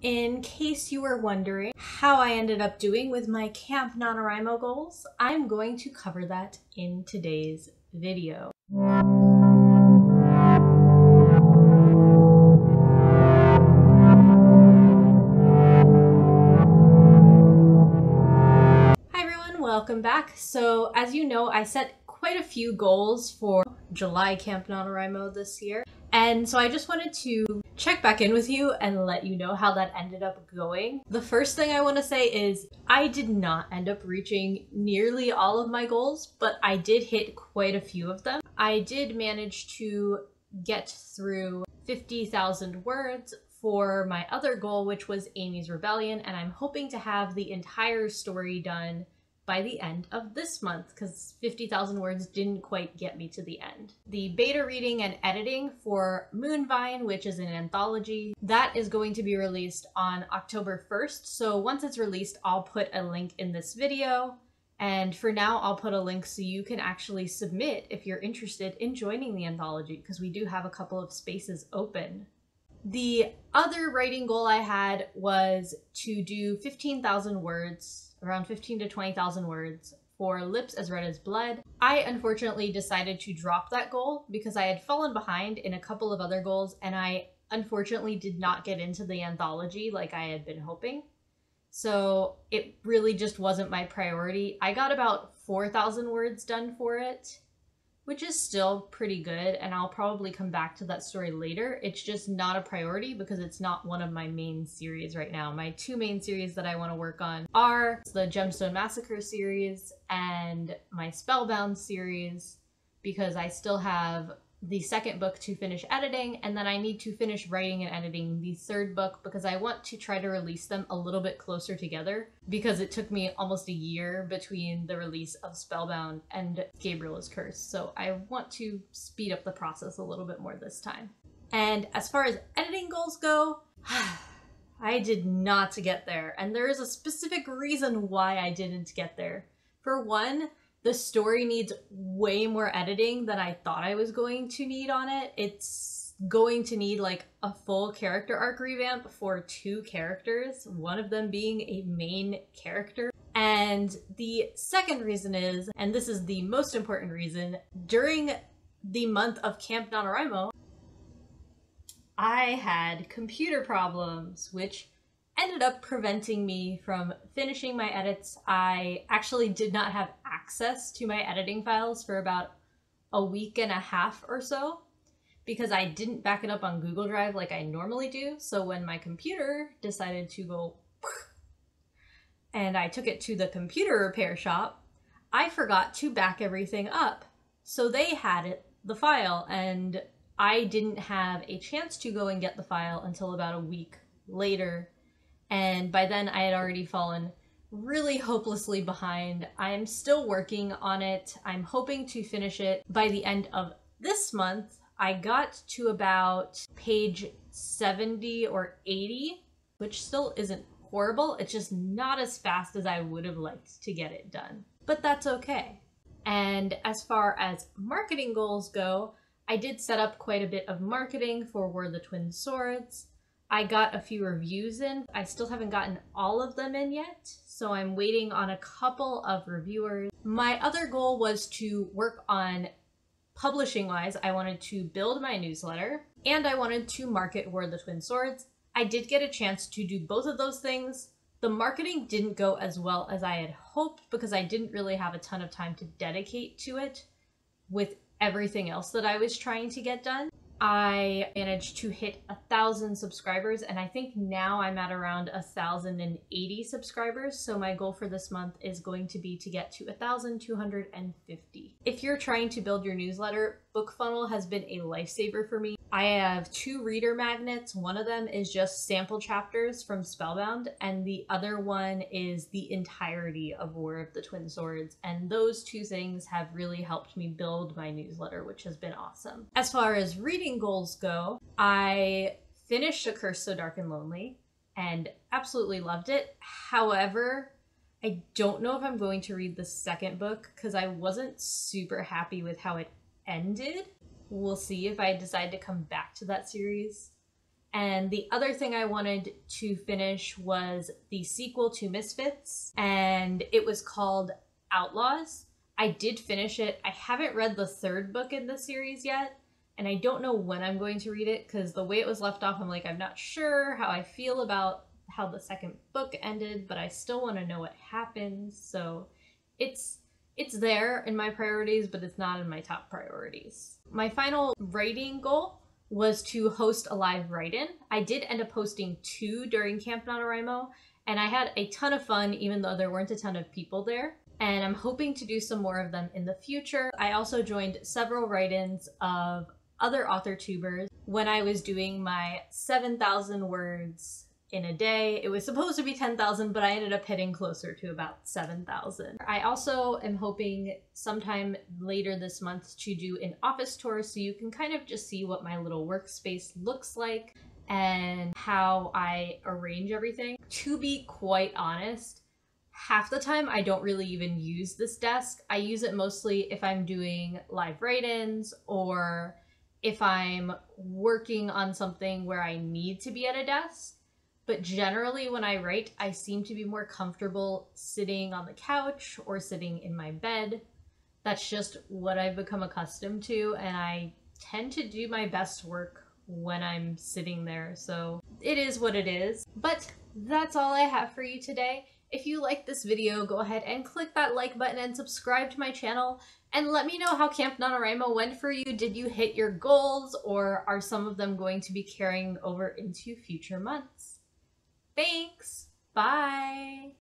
In case you were wondering how I ended up doing with my Camp NaNoWriMo goals, I'm going to cover that in today's video. Hi everyone, welcome back. So as you know, I set quite a few goals for July Camp NaNoWriMo this year. And so I just wanted to check back in with you and let you know how that ended up going. The first thing I want to say is I did not end up reaching nearly all of my goals, but I did hit quite a few of them. I did manage to get through 50,000 words for my other goal, which was Amy's Rebellion, and I'm hoping to have the entire story done by the end of this month because 50,000 words didn't quite get me to the end. The beta reading and editing for Moonvine, which is an anthology, that is going to be released on October 1st. So once it's released, I'll put a link in this video. And for now, I'll put a link so you can actually submit if you're interested in joining the anthology because we do have a couple of spaces open. The other writing goal I had was to do 15,000 words around 15 to 20,000 words for Lips as Red as Blood. I unfortunately decided to drop that goal because I had fallen behind in a couple of other goals and I unfortunately did not get into the anthology like I had been hoping. So it really just wasn't my priority. I got about 4,000 words done for it which is still pretty good. And I'll probably come back to that story later. It's just not a priority because it's not one of my main series right now. My two main series that I want to work on are the Gemstone Massacre series and my Spellbound series because I still have the second book to finish editing, and then I need to finish writing and editing the third book because I want to try to release them a little bit closer together because it took me almost a year between the release of Spellbound and Gabriel's Curse. So I want to speed up the process a little bit more this time. And as far as editing goals go, I did not get there, and there is a specific reason why I didn't get there. For one, the story needs way more editing than I thought I was going to need on it. It's going to need like a full character arc revamp for two characters, one of them being a main character. And the second reason is, and this is the most important reason, during the month of Camp NaNoWriMo, I had computer problems, which ended up preventing me from finishing my edits. I actually did not have access to my editing files for about a week and a half or so because I didn't back it up on Google Drive like I normally do. So when my computer decided to go and I took it to the computer repair shop, I forgot to back everything up. So they had it, the file, and I didn't have a chance to go and get the file until about a week later and by then I had already fallen really hopelessly behind. I am still working on it. I'm hoping to finish it by the end of this month. I got to about page 70 or 80, which still isn't horrible. It's just not as fast as I would have liked to get it done. But that's okay. And as far as marketing goals go, I did set up quite a bit of marketing for of the Twin Swords. I got a few reviews in. I still haven't gotten all of them in yet, so I'm waiting on a couple of reviewers. My other goal was to work on publishing wise. I wanted to build my newsletter and I wanted to market War of the Twin Swords. I did get a chance to do both of those things. The marketing didn't go as well as I had hoped because I didn't really have a ton of time to dedicate to it with everything else that I was trying to get done. I managed to hit a thousand subscribers, and I think now I'm at around a thousand and eighty subscribers. So my goal for this month is going to be to get to a thousand two hundred and fifty. If you're trying to build your newsletter, BookFunnel has been a lifesaver for me. I have two reader magnets. One of them is just sample chapters from Spellbound, and the other one is the entirety of War of the Twin Swords. And those two things have really helped me build my newsletter, which has been awesome. As far as reading goals go, I finished A Curse So Dark and Lonely and absolutely loved it. However, I don't know if I'm going to read the second book because I wasn't super happy with how it ended. We'll see if I decide to come back to that series And the other thing I wanted to finish was the sequel to Misfits, and it was called Outlaws. I did finish it. I haven't read the third book in the series yet, and I don't know when I'm going to read it because the way it was left off, I'm like, I'm not sure how I feel about how the second book ended, but I still want to know what happens. So it's it's there in my priorities, but it's not in my top priorities. My final writing goal was to host a live write-in. I did end up hosting two during Camp NaNoWriMo, and I had a ton of fun even though there weren't a ton of people there. And I'm hoping to do some more of them in the future. I also joined several write-ins of other author tubers when I was doing my 7,000 words in a day. It was supposed to be 10,000, but I ended up hitting closer to about 7,000. I also am hoping sometime later this month to do an office tour so you can kind of just see what my little workspace looks like and how I arrange everything. To be quite honest, half the time I don't really even use this desk. I use it mostly if I'm doing live write-ins or if I'm working on something where I need to be at a desk. But generally, when I write, I seem to be more comfortable sitting on the couch or sitting in my bed. That's just what I've become accustomed to, and I tend to do my best work when I'm sitting there. So it is what it is. But that's all I have for you today. If you liked this video, go ahead and click that like button and subscribe to my channel and let me know how Camp NaNoWriMo went for you. Did you hit your goals or are some of them going to be carrying over into future months? Thanks. Bye.